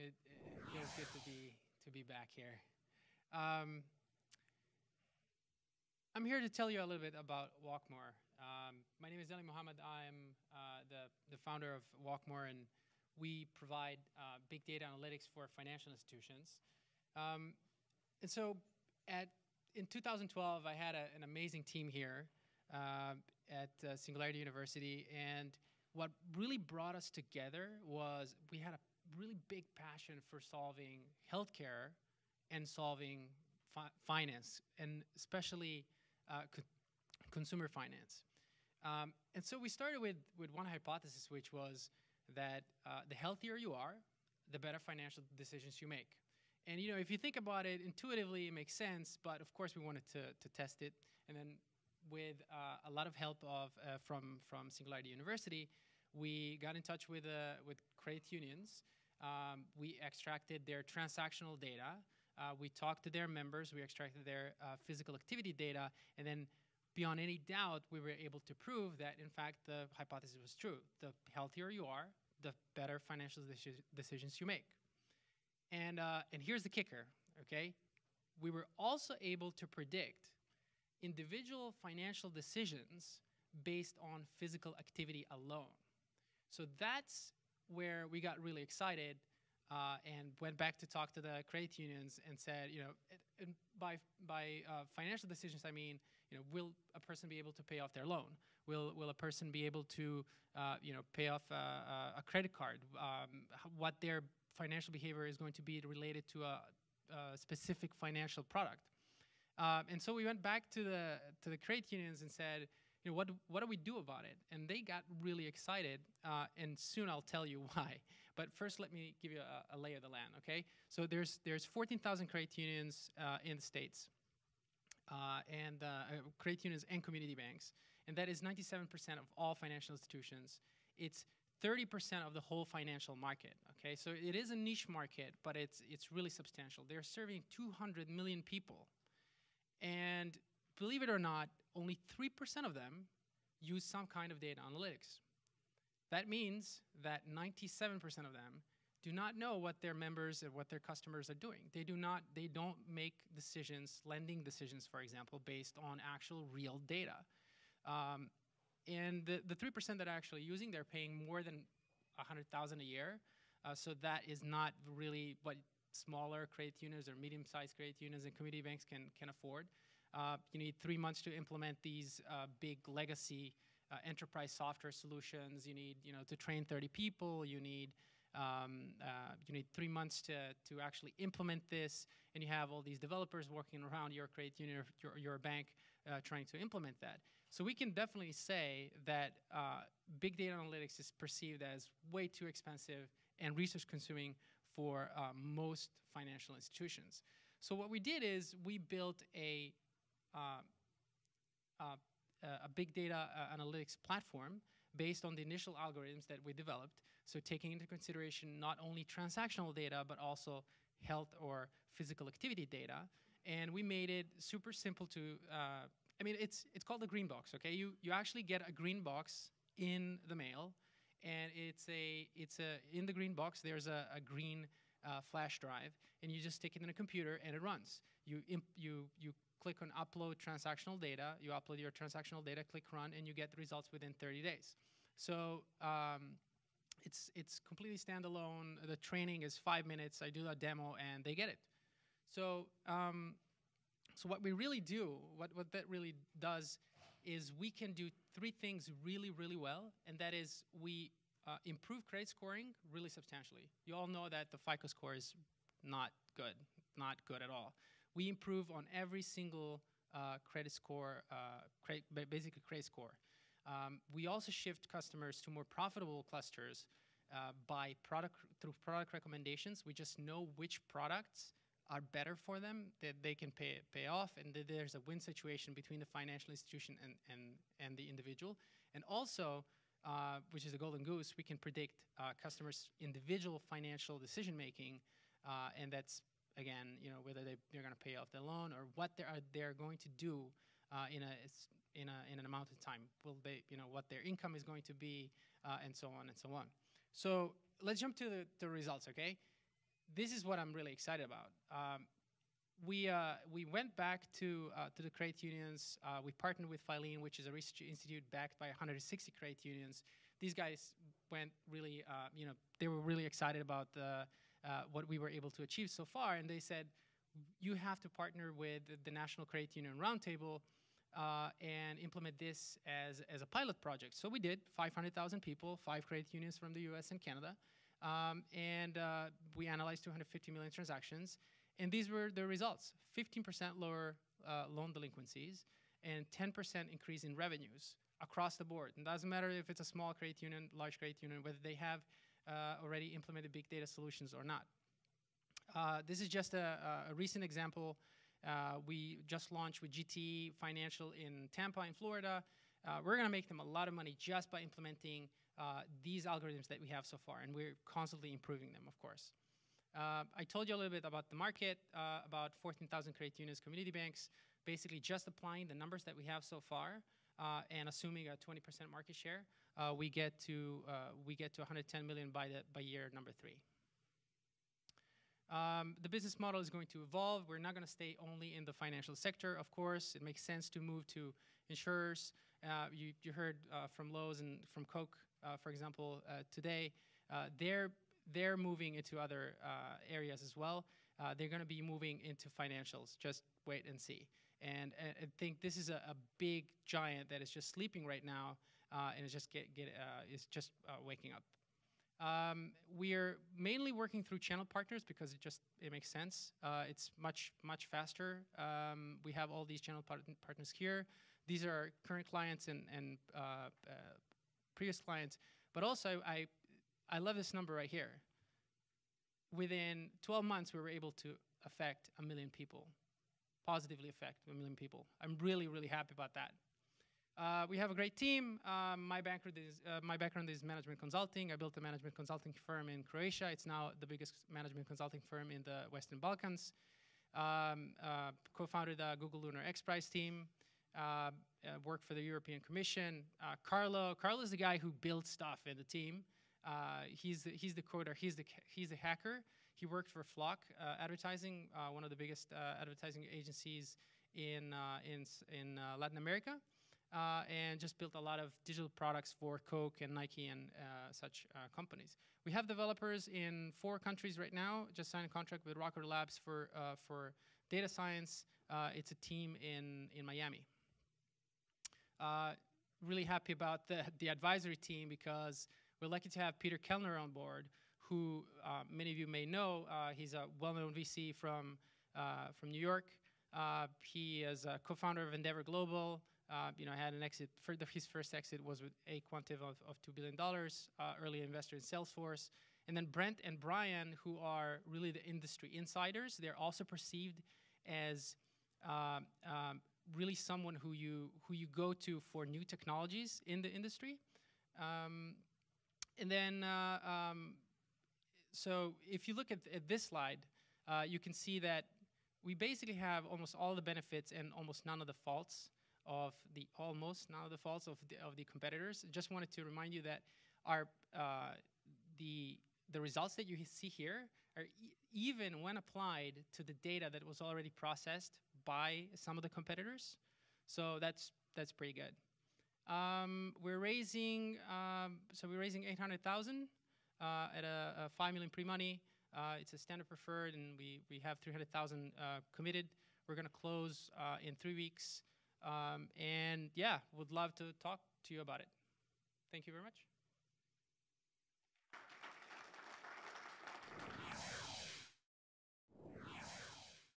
It, it feels good to be to be back here. Um, I'm here to tell you a little bit about Walkmore. Um, my name is Ali Mohammed. I'm uh, the, the founder of Walkmore, and we provide uh, big data analytics for financial institutions. Um, and so at, in 2012, I had a, an amazing team here uh, at uh, Singularity University. And what really brought us together was we had a really big passion for solving healthcare and solving fi finance, and especially uh, co consumer finance. Um, and so we started with, with one hypothesis, which was that uh, the healthier you are, the better financial decisions you make. And you know, if you think about it intuitively, it makes sense. But of course, we wanted to, to test it. And then, with uh, a lot of help of uh, from from Singularity University, we got in touch with uh, with credit unions. Um, we extracted their transactional data. Uh, we talked to their members. We extracted their uh, physical activity data, and then beyond any doubt, we were able to prove that, in fact, the hypothesis was true. The healthier you are, the better financial decisions you make. And, uh, and here's the kicker, okay? We were also able to predict individual financial decisions based on physical activity alone. So that's where we got really excited uh, and went back to talk to the credit unions and said, you know, it, by, by uh, financial decisions, I mean, you know, will a person be able to pay off their loan? Will, will a person be able to, uh, you know, pay off a, a credit card? Um, what their financial behavior is going to be related to a, a specific financial product. Um, and so we went back to the, to the credit unions and said, you know, what, what do we do about it? And they got really excited, uh, and soon I'll tell you why. But first, let me give you a, a lay of the land, okay? So there's, there's 14,000 credit unions uh, in the States uh, and uh, uh, credit unions and community banks, and that is 97% of all financial institutions. It's 30% of the whole financial market. Okay, so it is a niche market, but it's it's really substantial. They're serving 200 million people, and believe it or not, only 3% of them use some kind of data analytics. That means that 97% of them do not know what their members and what their customers are doing. They do not, they don't make decisions, lending decisions, for example, based on actual real data. Um, and the, the 3% that are actually using, they're paying more than 100,000 a year. Uh, so that is not really what smaller credit unions or medium-sized credit unions and community banks can, can afford. Uh, you need three months to implement these uh, big legacy uh, enterprise software solutions. You need, you know, to train 30 people. You need um, uh, you need three months to, to actually implement this, and you have all these developers working around your credit union, your, your bank, uh, trying to implement that. So we can definitely say that uh, big data analytics is perceived as way too expensive and resource consuming for most financial institutions. So what we did is we built a, Uh, uh, uh, a big data analytics platform based on the initial algorithms that we developed. So taking into consideration not only transactional data, but also health or physical activity data. And we made it super simple to, uh, I mean, it's, it's called the green box, okay? You, you actually get a green box in the mail, and it's a, it's a, in the green box, there's a, a green uh, flash drive, and you just stick it in a computer and it runs. You, you, you click on upload transactional data, you upload your transactional data, click run, and you get the results within 30 days. So um, it's, it's completely standalone. The training is five minutes. I do a demo and they get it. So, um, so what we really do, what, what that really does is we can do three things really, really well, and that is we uh, improve credit scoring really substantially. You all know that the FICO score is not good, not good at all. We improve on every single uh, credit score, uh, credit, basically credit score. Um, we also shift customers to more profitable clusters uh, by product through product recommendations. We just know which products are better for them that they can pay pay off, and that there's a win situation between the financial institution and and and the individual. And also, uh, which is a golden goose, we can predict uh, customers' individual financial decision making, uh, and that's again, you know, whether they, they're going to pay off their loan or what they are they're going to do uh, in a in a in an amount of time. Will they, you know, what their income is going to be, uh, and so on and so on. So let's jump to the, the results, okay? this is what I'm really excited about. Um, we, uh, we went back to, uh, to the credit unions. Uh, we partnered with Filene, which is a research institute backed by 160 credit unions. These guys went really, uh, you know, they were really excited about uh, what we were able to achieve so far. And they said, you have to partner with the National Credit Union Roundtable uh, and implement this as, as a pilot project. So we did 500,000 people, five credit unions from the US and Canada. Um, and we analyzed 250 million transactions. And these were the results 15% lower uh, loan delinquencies and 10% increase in revenues across the board. And doesn't matter if it's a small credit union, large credit union, whether they have uh, already implemented big data solutions or not. Uh, this is just a, a recent example. Uh, we just launched with GT Financial in Tampa, in Florida. Uh, we're going to make them a lot of money just by implementing uh, these algorithms that we have so far, and we're constantly improving them, of course. Uh, I told you a little bit about the market, uh, about 14,000 credit unions, community banks, basically just applying the numbers that we have so far uh, and assuming a 20% market share, uh, we get to we get to 110 million by the by year number three. Um, the business model is going to evolve. We're not going to stay only in the financial sector, of course. It makes sense to move to insurers. Uh, you, you, heard from Lowe's and from Coke, for example, today. they're they're moving into other uh, areas as well. Uh, they're going to be moving into financials. Just wait and see. And, I think this is a, a, big giant that is just sleeping right now, uh, and is just get, get uh, is just uh, waking up. Um, we are mainly working through channel partners because it just it makes sense. Uh, it's much much faster. Um, we have all these channel part partners here. These are current clients and and previous clients. But also, I I love this number right here. Within 12 months, we were able to affect a million people, positively affect a million people. I'm really, really happy about that. Uh, we have a great team. Um, my, background is, uh, my background is management consulting. I built a management consulting firm in Croatia. It's now the biggest management consulting firm in the Western Balkans. Um, uh, co-founded the Google Lunar X Prize team. Uh, uh, worked for the European Commission. Uh, Carlo, Carlo is the guy who built stuff in the team. Uh, he's the, he's the coder. He's the he's the hacker. He worked for Flock uh, Advertising, uh, one of the biggest uh, advertising agencies in in in Latin America, and just built a lot of digital products for Coke and Nike and such companies. We have developers in four countries right now. Just signed a contract with Rockwell Labs for for data science. it's a team in in Miami. Really happy about the the advisory team because we're lucky to have Peter Kellner on board, who uh, many of you may know. Uh, he's a well-known VC from, uh, from New York. Uh, he is a co-founder of Endeavor Global. Uh, you know, had an exit. his first exit was with aQuantive of, of $2 billion, early investor in Salesforce. And then Brent and Brian, who are really the industry insiders, they're also perceived as um, really someone who you who you go to for new technologies in the industry. Um, and then, uh, um, so if you look at, at this slide, uh, you can see that we basically have almost all the benefits and almost none of the faults of the almost none of the faults of the, of the competitors. Just wanted to remind you that our uh, the the results that you see here are e even when applied to the data that was already processed by some of the competitors. So that's that's pretty good. Um, we're raising, um, so we're raising 800,000 uh, at a, a, 5 million pre-money. Uh, it's a standard preferred, and we, we have 300,000 uh, committed. We're going to close uh, in three weeks. Um, and yeah, would love to talk to you about it. Thank you very much.